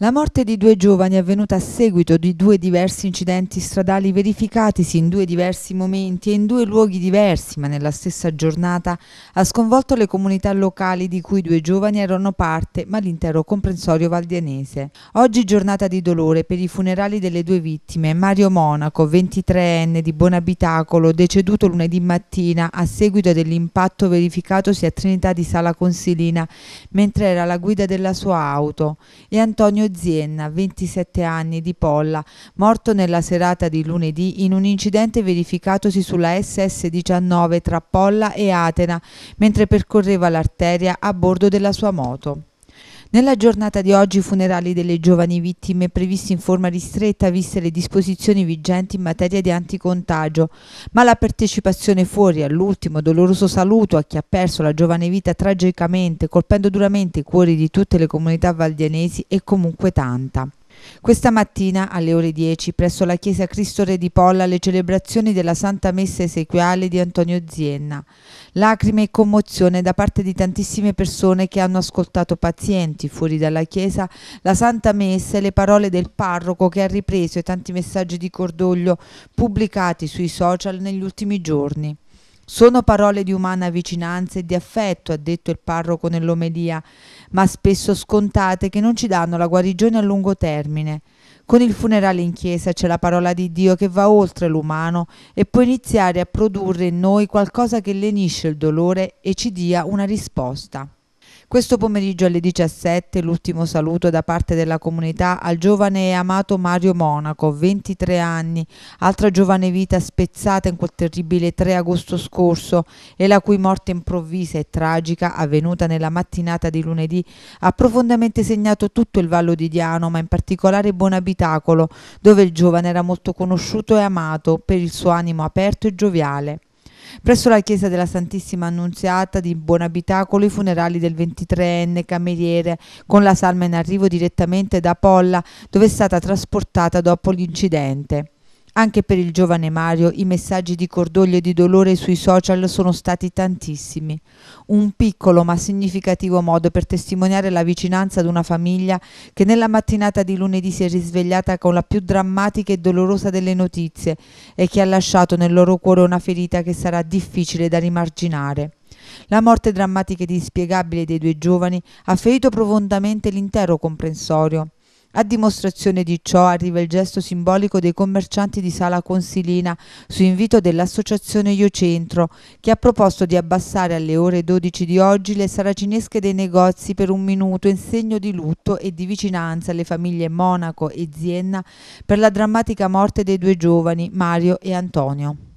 La morte di due giovani è avvenuta a seguito di due diversi incidenti stradali verificatisi in due diversi momenti e in due luoghi diversi, ma nella stessa giornata, ha sconvolto le comunità locali di cui due giovani erano parte, ma l'intero comprensorio valdianese. Oggi giornata di dolore per i funerali delle due vittime, Mario Monaco, 23enne di Buonabitacolo, deceduto lunedì mattina a seguito dell'impatto verificatosi a Trinità di Sala Consilina mentre era alla guida della sua auto, e Antonio Zienna, 27 anni, di Polla, morto nella serata di lunedì in un incidente verificatosi sulla SS19 tra Polla e Atena mentre percorreva l'arteria a bordo della sua moto. Nella giornata di oggi i funerali delle giovani vittime previsti in forma ristretta viste le disposizioni vigenti in materia di anticontagio, ma la partecipazione fuori all'ultimo doloroso saluto a chi ha perso la giovane vita tragicamente, colpendo duramente i cuori di tutte le comunità valdianesi è comunque tanta. Questa mattina alle ore 10 presso la chiesa Cristo Re di Polla le celebrazioni della Santa Messa Esequiale di Antonio Zienna. Lacrime e commozione da parte di tantissime persone che hanno ascoltato pazienti fuori dalla chiesa la Santa Messa e le parole del parroco che ha ripreso i tanti messaggi di cordoglio pubblicati sui social negli ultimi giorni. Sono parole di umana vicinanza e di affetto, ha detto il parroco nell'omelia, ma spesso scontate che non ci danno la guarigione a lungo termine. Con il funerale in chiesa c'è la parola di Dio che va oltre l'umano e può iniziare a produrre in noi qualcosa che lenisce il dolore e ci dia una risposta. Questo pomeriggio alle 17 l'ultimo saluto da parte della comunità al giovane e amato Mario Monaco, 23 anni, altra giovane vita spezzata in quel terribile 3 agosto scorso e la cui morte improvvisa e tragica, avvenuta nella mattinata di lunedì, ha profondamente segnato tutto il Vallo di Diano, ma in particolare Buonabitacolo, dove il giovane era molto conosciuto e amato per il suo animo aperto e gioviale. Presso la chiesa della Santissima Annunziata di Buonabitacolo i funerali del 23enne cameriere con la salma in arrivo direttamente da Polla dove è stata trasportata dopo l'incidente. Anche per il giovane Mario i messaggi di cordoglio e di dolore sui social sono stati tantissimi. Un piccolo ma significativo modo per testimoniare la vicinanza ad una famiglia che nella mattinata di lunedì si è risvegliata con la più drammatica e dolorosa delle notizie e che ha lasciato nel loro cuore una ferita che sarà difficile da rimarginare. La morte drammatica ed inspiegabile dei due giovani ha ferito profondamente l'intero comprensorio. A dimostrazione di ciò arriva il gesto simbolico dei commercianti di Sala Consilina su invito dell'associazione Io Centro che ha proposto di abbassare alle ore 12 di oggi le saracinesche dei negozi per un minuto in segno di lutto e di vicinanza alle famiglie Monaco e Zienna per la drammatica morte dei due giovani Mario e Antonio.